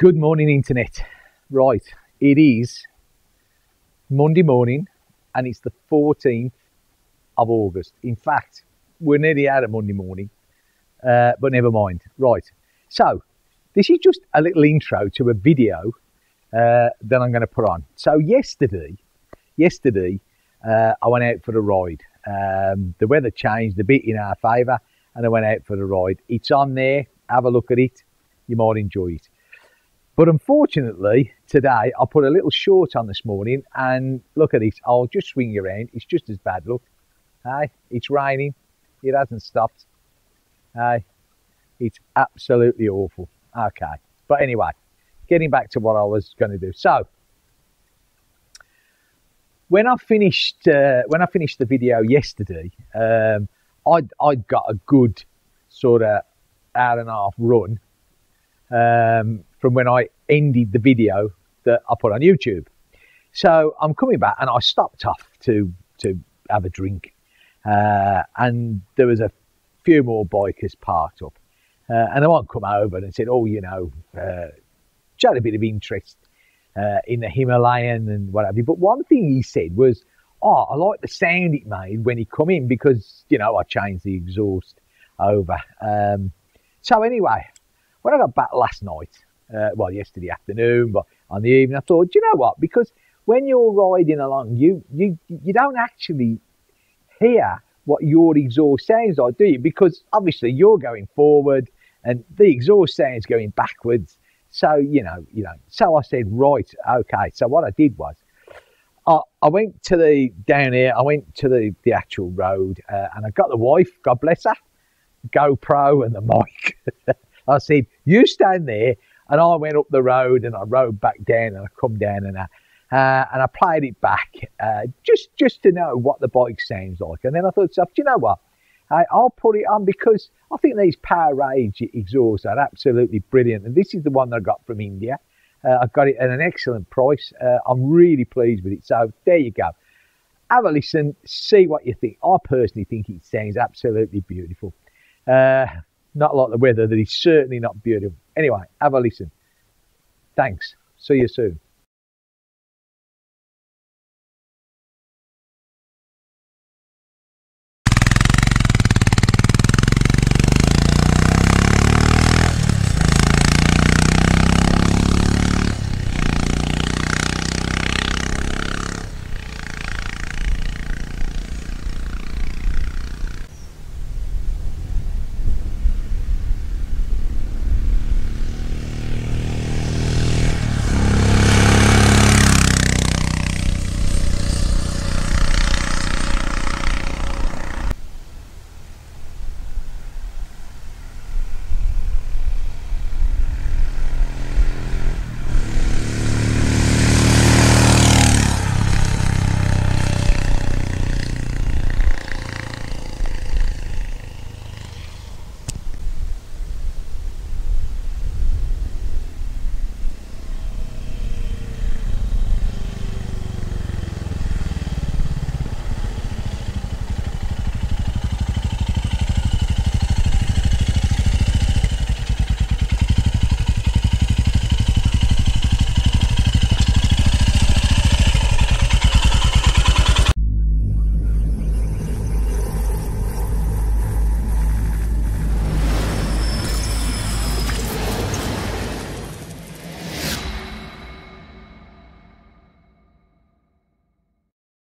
Good morning, Internet. Right, it is Monday morning and it's the 14th of August. In fact, we're nearly out of Monday morning, uh, but never mind. Right, so this is just a little intro to a video uh, that I'm going to put on. So, yesterday, yesterday, uh, I went out for a ride. Um, the weather changed a bit in our favour and I went out for a ride. It's on there, have a look at it, you might enjoy it. But unfortunately, today I put a little short on this morning, and look at this. I'll just swing you around. It's just as bad. Look, hey, it's raining. It hasn't stopped. Hey, it's absolutely awful. Okay, but anyway, getting back to what I was going to do. So when I finished uh, when I finished the video yesterday, um, I I got a good sort of hour and a half run um, from when I ended the video that I put on YouTube. So I'm coming back and I stopped off to to have a drink, uh, and there was a few more bikers parked up, uh, and they one come over and said, "Oh, you know, uh, a bit of interest uh, in the Himalayan and whatever." But one thing he said was, "Oh, I like the sound it made when he come in because you know I changed the exhaust over." Um, so anyway, when I got back last night, uh, well, yesterday afternoon, but on the evening, I thought, you know what? Because when you're riding along, you you you don't actually hear what your exhaust sounds like, do you? Because obviously you're going forward, and the exhaust sounds going backwards. So you know, you know. So I said, right, okay. So what I did was, I, I went to the down here. I went to the the actual road, uh, and I got the wife, God bless her, GoPro and the mic. I said, you stand there and I went up the road and I rode back down and I come down and I, uh, and I played it back uh, just just to know what the bike sounds like. And then I thought, do you know what? I, I'll put it on because I think these Powerage exhausts are absolutely brilliant. And this is the one that I got from India. Uh, I got it at an excellent price. Uh, I'm really pleased with it. So there you go. Have a listen, see what you think. I personally think it sounds absolutely beautiful. Uh, not like the weather, that is certainly not beautiful. Anyway, have a listen. Thanks. See you soon.